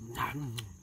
Mm-hmm.